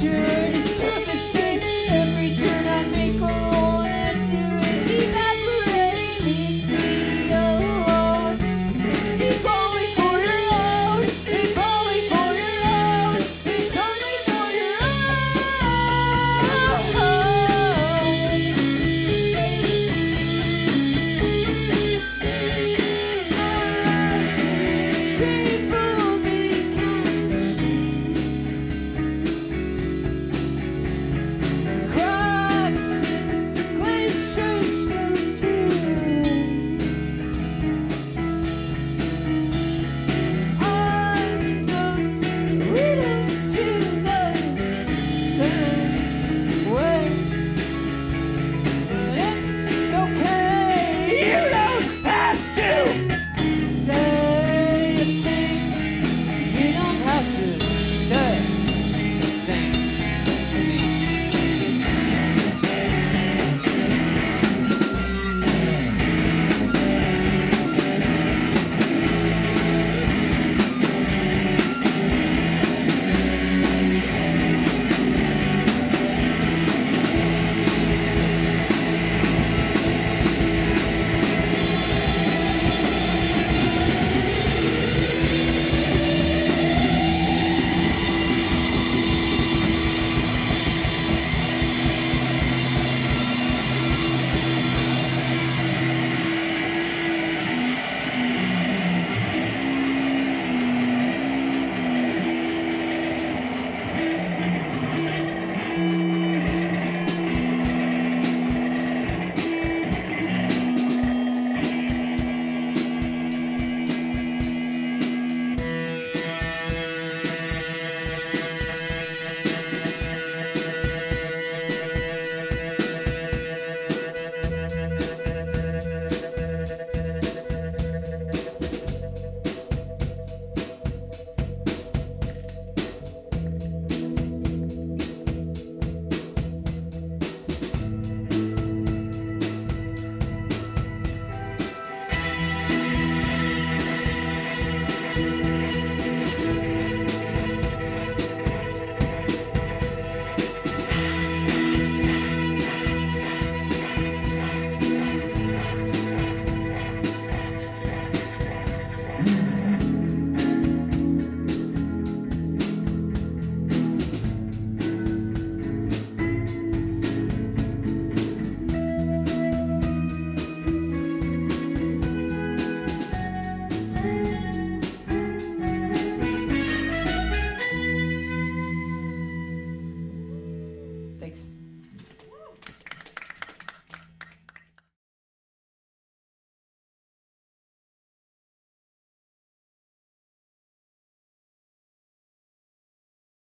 Yeah. Perfect.